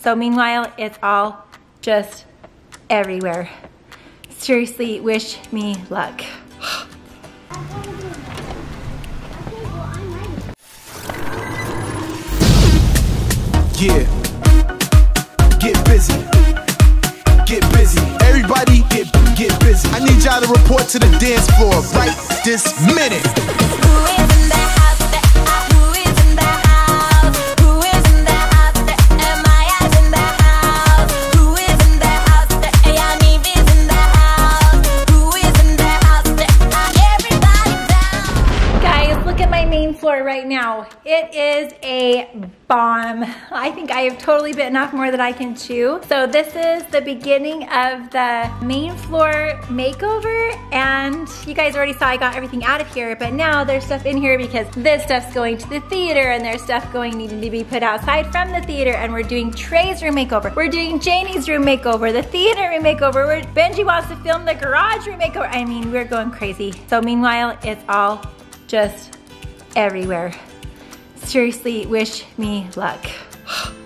So meanwhile, it's all just everywhere. Seriously, wish me luck. Yeah. Get busy. Get busy. Everybody get get busy. I need y'all to report to the dance floor right this minute. Bomb. I think I have totally bitten off more than I can chew. So this is the beginning of the main floor makeover and you guys already saw I got everything out of here, but now there's stuff in here because this stuff's going to the theater and there's stuff going needing to be put outside from the theater and we're doing Trey's room makeover. We're doing Janie's room makeover, the theater room makeover. We're, Benji wants to film the garage room makeover. I mean, we're going crazy. So meanwhile, it's all just everywhere. Seriously, wish me luck.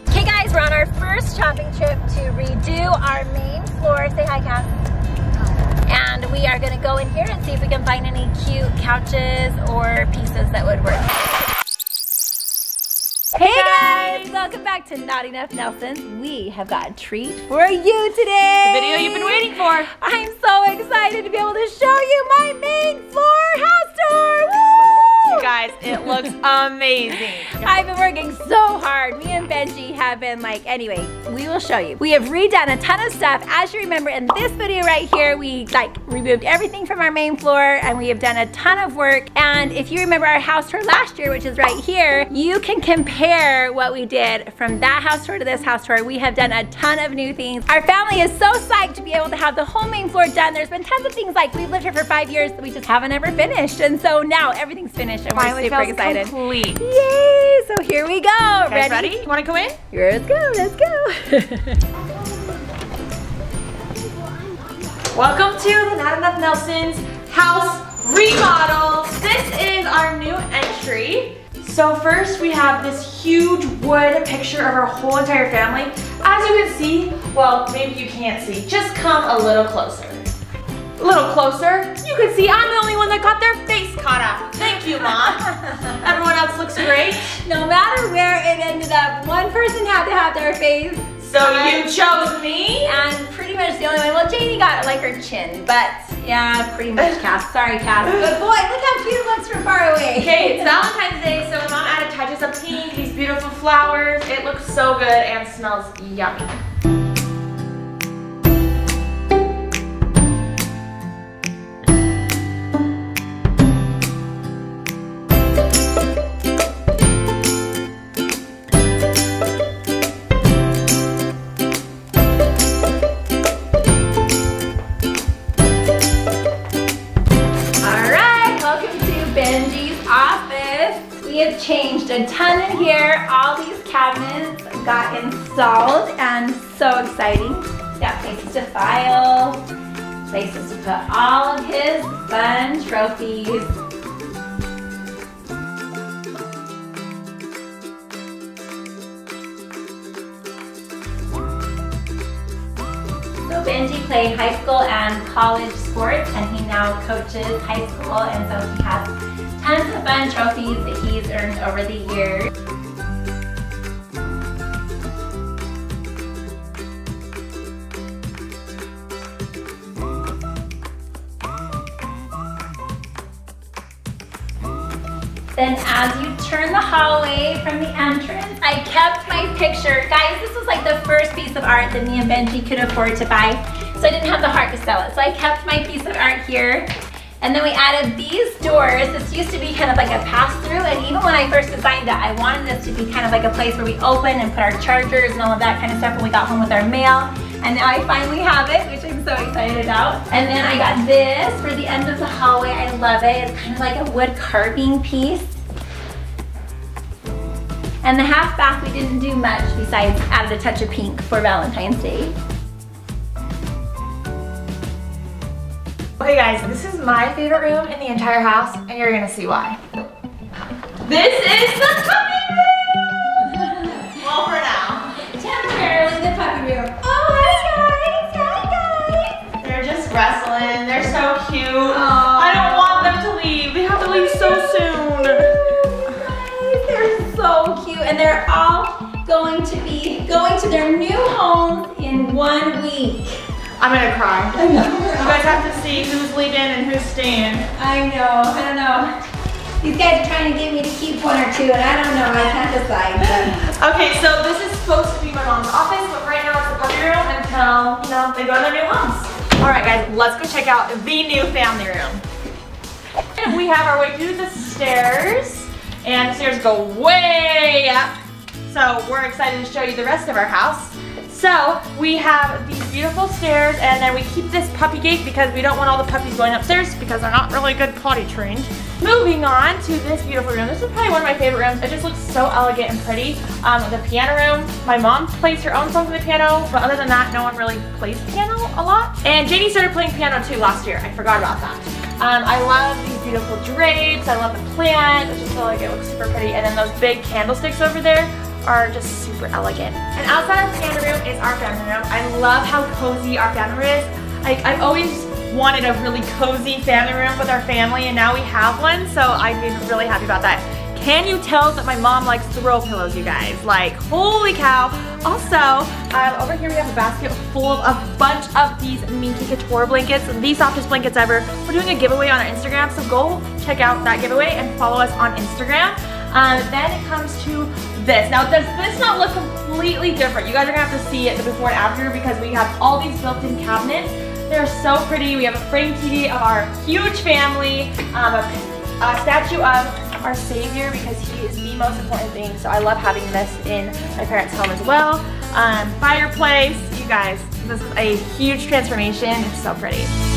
Okay guys, we're on our first shopping trip to redo our main floor. Say hi, Kass. And we are gonna go in here and see if we can find any cute couches or pieces that would work. Hey guys, welcome back to Not Enough Nelsons. We have got a treat for you today. The video you've been waiting for. I'm so excited to be able to show you my main floor house tour. Woo! Guys, it looks amazing. I've been working so hard. Me and Benji have been like, anyway, we will show you. We have redone a ton of stuff. As you remember in this video right here, we like removed everything from our main floor and we have done a ton of work. And if you remember our house tour last year, which is right here, you can compare what we did from that house tour to this house tour. We have done a ton of new things. Our family is so psyched to be able to have the whole main floor done. There's been tons of things like we've lived here for five years that we just haven't ever finished. And so now everything's finished and Finally we're super excited. complete. Yay! So here we go. Guys, ready? You want to go in? Let's go, let's go. Welcome to the Not Enough Nelson's house remodel. This is our new entry. So first we have this huge wood picture of our whole entire family. As you can see, well, maybe you can't see, just come a little closer. A little closer, you can see I'm the only one that got their face cut off. Thank you, Mom. Everyone else looks great. no matter where it ended up, one person had to have their face. So you chose me? And pretty much the only one, well, Janie got like her chin, but yeah, pretty much Kass. Sorry, Kass. But boy, look how cute it looks from far away. Okay, it's Valentine's Day, so mom added touches of pink, these beautiful flowers. It looks so good and smells yummy. Installed and so exciting. He's got places to file, places to put all of his fun trophies. So Benji played high school and college sports and he now coaches high school and so he has tons of fun trophies that he's earned over the years. Then as you turn the hallway from the entrance, I kept my picture. Guys, this was like the first piece of art that me and Benji could afford to buy. So I didn't have the heart to sell it. So I kept my piece of art here. And then we added these doors. This used to be kind of like a pass-through. And even when I first designed it, I wanted this to be kind of like a place where we open and put our chargers and all of that kind of stuff when we got home with our mail. And now I finally have it, which I'm so excited about. And then I got this for the end of the hallway. I love it. It's kind of like a wood carving piece. And the half bath, we didn't do much besides add a touch of pink for Valentine's Day. Okay guys, this is my favorite room in the entire house and you're gonna see why. This is the their new homes in one week. I'm gonna cry. I know. You guys have to see who's leaving and who's staying. I know, I don't know. These guys are trying to get me to keep one or two and I don't know, I can't decide. but- Okay, so this is supposed to be my mom's office, but right now it's the puppy room until, you know, they go to their new homes. All right, guys, let's go check out the new family room. And we have our way through the stairs, and the stairs go way up. So we're excited to show you the rest of our house. So we have these beautiful stairs, and then we keep this puppy gate because we don't want all the puppies going upstairs because they're not really good potty trained. Moving on to this beautiful room. This is probably one of my favorite rooms. It just looks so elegant and pretty. Um, the piano room. My mom plays her own songs on the piano, but other than that, no one really plays piano a lot. And Janie started playing piano too last year. I forgot about that. Um, I love these beautiful drapes. I love the plant. I just feel like it looks super pretty. And then those big candlesticks over there are just super elegant. And outside of the family room is our family room. I love how cozy our family room is. Like I've always wanted a really cozy family room with our family and now we have one. So I've been really happy about that. Can you tell that my mom likes throw pillows, you guys? Like, holy cow. Also, um, over here we have a basket full of a bunch of these Minky Couture blankets, the softest blankets ever. We're doing a giveaway on our Instagram, so go check out that giveaway and follow us on Instagram. Um, then it comes to this. Now, does this not look completely different? You guys are gonna have to see it the before and after because we have all these built-in cabinets. They're so pretty. We have a framed TV of our huge family, um, a, a statue of our savior because he is the most important thing. So I love having this in my parents' home as well. Um, fireplace, you guys, this is a huge transformation. It's so pretty.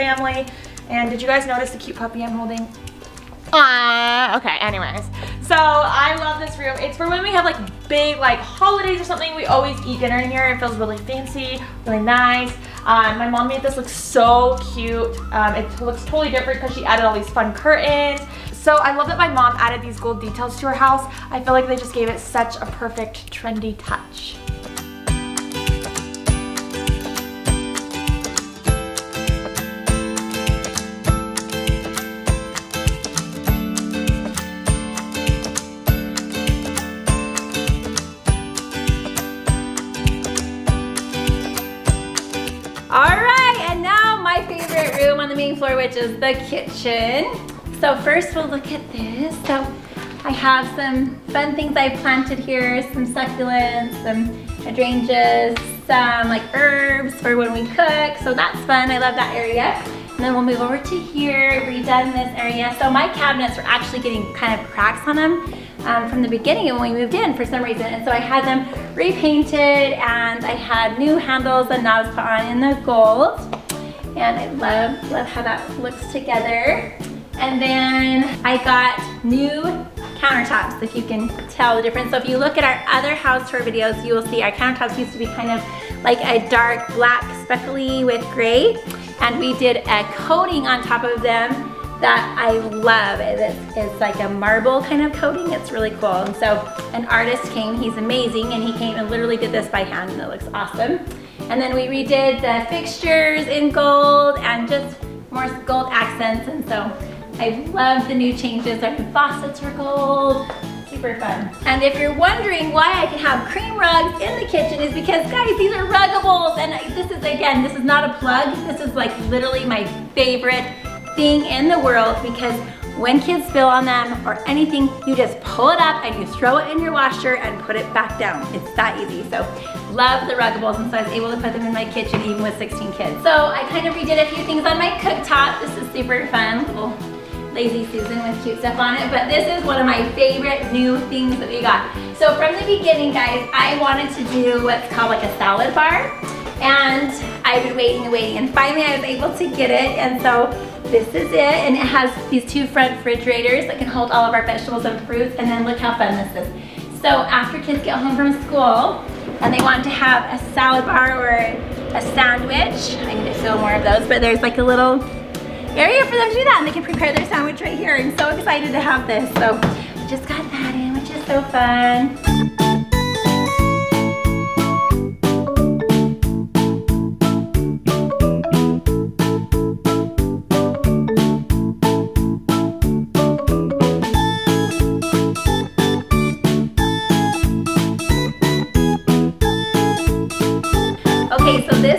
Family. And did you guys notice the cute puppy I'm holding? Ah, okay, anyways. So I love this room. It's for when we have like big like holidays or something. We always eat dinner in here. It feels really fancy, really nice. Um, my mom made this look so cute. Um, it looks totally different because she added all these fun curtains. So I love that my mom added these gold details to her house. I feel like they just gave it such a perfect trendy touch. Which is the kitchen. So first we'll look at this. So I have some fun things I planted here, some succulents, some hydrangeas, some like herbs for when we cook. So that's fun, I love that area. And then we'll move over to here, redone this area. So my cabinets were actually getting kind of cracks on them um, from the beginning when we moved in for some reason. And so I had them repainted and I had new handles and knobs put on in the gold. And I love, love how that looks together. And then I got new countertops, if you can tell the difference. So if you look at our other house tour videos, you will see our countertops used to be kind of like a dark black speckly with gray. And we did a coating on top of them that I love. It's, it's like a marble kind of coating. It's really cool. And so an artist came, he's amazing, and he came and literally did this by hand and it looks awesome. And then we redid the fixtures in gold and just more gold accents. And so I love the new changes. Our faucets are gold. Super fun. And if you're wondering why I can have cream rugs in the kitchen is because guys, these are ruggables. And this is, again, this is not a plug. This is like literally my favorite thing in the world because when kids spill on them or anything, you just pull it up and you throw it in your washer and put it back down. It's that easy. So love the ruggables and so I was able to put them in my kitchen even with 16 kids. So I kind of redid a few things on my cooktop. This is super fun. Little Lazy Susan with cute stuff on it, but this is one of my favorite new things that we got. So from the beginning, guys, I wanted to do what's called like a salad bar, and I've been waiting and waiting, and finally I was able to get it, and so this is it, and it has these two front refrigerators that can hold all of our vegetables and fruits, and then look how fun this is. So after kids get home from school, and they want to have a salad bar or a sandwich, I need to fill more of those, but there's like a little area for them to do that and they can prepare their sandwich right here. I'm so excited to have this. So just got that in, which is so fun.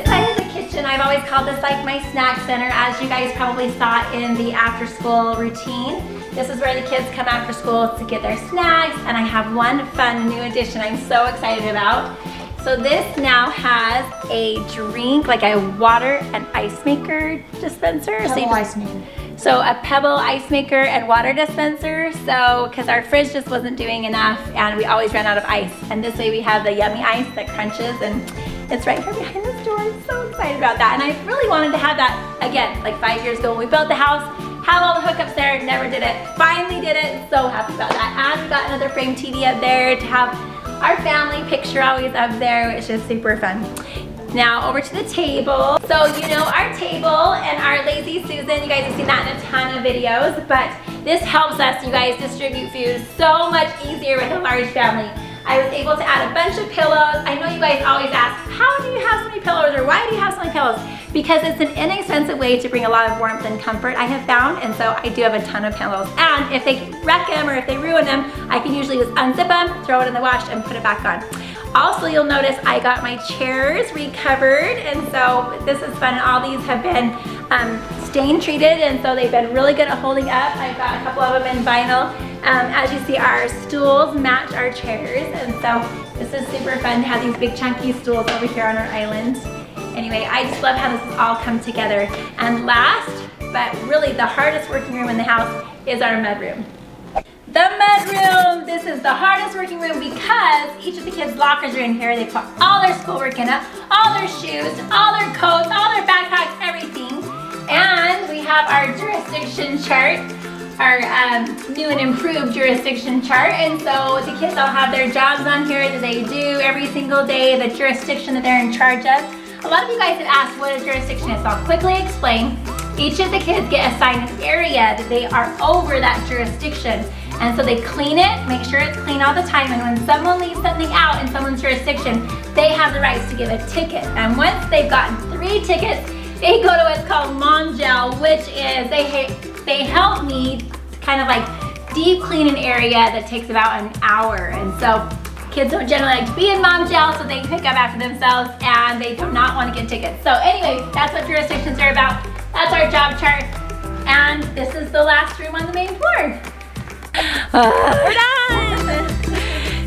This side of the kitchen, I've always called this like my snack center, as you guys probably saw in the after school routine. This is where the kids come after school to get their snacks, and I have one fun new addition I'm so excited about. So this now has a drink, like a water and ice maker dispenser. So you just- ice maker. so a pebble ice maker and water dispenser. So, because our fridge just wasn't doing enough and we always ran out of ice. And this way we have the yummy ice that crunches and it's right here behind this door. I'm so excited about that. And I really wanted to have that again, like five years ago when we built the house, have all the hookups there, never did it. Finally did it, so happy about that. And we got another frame TV up there to have our family picture always up there, which is super fun. Now over to the table. So you know our table and our Lazy Susan, you guys have seen that in a ton of videos, but this helps us, you guys, distribute food so much easier with a large family. I was able to add a bunch of pillows. I know you guys always ask, how do you have so many pillows or why do you have so many pillows? Because it's an inexpensive way to bring a lot of warmth and comfort I have found and so I do have a ton of pillows. And if they wreck them or if they ruin them, I can usually just unzip them, throw it in the wash and put it back on. Also, you'll notice I got my chairs recovered, and so this is fun. All these have been um, stain treated, and so they've been really good at holding up. I've got a couple of them in vinyl. Um, as you see, our stools match our chairs, and so this is super fun to have these big chunky stools over here on our island. Anyway, I just love how this has all come together. And last, but really the hardest working room in the house is our mudroom. The mudroom. This is the hardest working room because each of the kids' lockers are in here. They put all their schoolwork in it, all their shoes, all their coats, all their backpacks, everything. And we have our jurisdiction chart, our um, new and improved jurisdiction chart. And so the kids all have their jobs on here that they do every single day, the jurisdiction that they're in charge of. A lot of you guys have asked what a jurisdiction is, so I'll quickly explain. Each of the kids get assigned an area that they are over that jurisdiction. And so they clean it, make sure it's clean all the time, and when someone leaves something out in someone's jurisdiction, they have the rights to give a ticket. And once they've gotten three tickets, they go to what's called mom jail, which is they, they help me kind of like deep clean an area that takes about an hour. And so kids don't generally like to be in mom jail, so they pick up after themselves and they do not want to get tickets. So anyway, that's what jurisdictions are about. That's our job chart. And this is the last room on the main floor. We're done!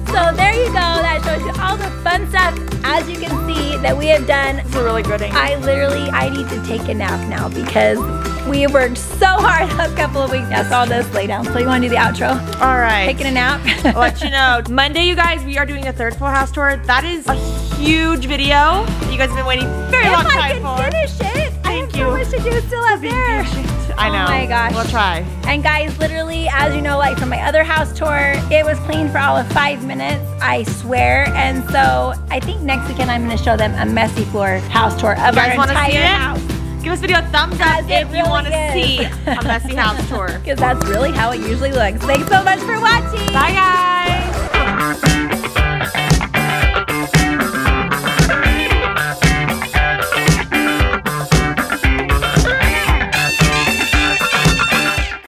so there you go. That shows you all the fun stuff, as you can see, that we have done. It's a really good angle. I literally, I need to take a nap now because we worked so hard the last couple of weeks. So I'll just lay down. So you want to do the outro? All right. Taking a nap? I'll let you know. Monday, you guys, we are doing a third floor house tour. That is a huge video. You guys have been waiting a very long if I time can for. finish it, Thank I have so you. much to do still up there. I oh know. Oh my gosh. We'll try. And guys, literally, as you know, like from my other house tour, it was clean for all of five minutes, I swear. And so I think next weekend I'm gonna show them a messy floor house tour of You guys our entire see it? house. Give this video a thumbs up if really you want to see a messy house tour. Because that's really how it usually looks. Thanks so much for watching. Bye, guys.